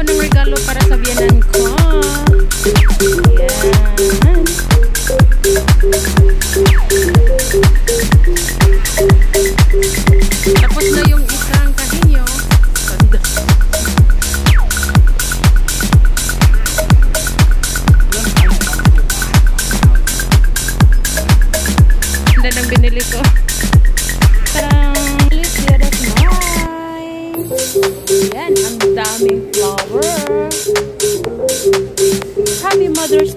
con un regalo para Sabiana Co. Yeah. mother's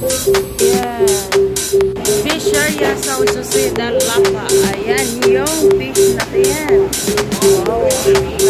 Ayan. Fish area sa Ususuy Dalapa. Ayan, yung fish natin. Wow.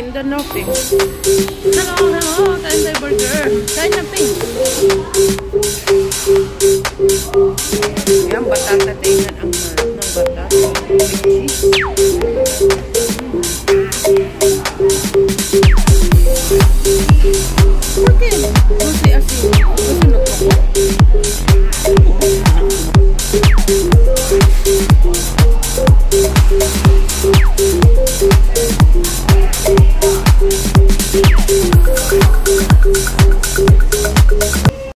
kain doon, no, Pink. Hello, hello, kain tayo burger. Kain na, Pink. Ayan, batata tingnan ang harap ng batata. Okay, mostly asin. Mostly not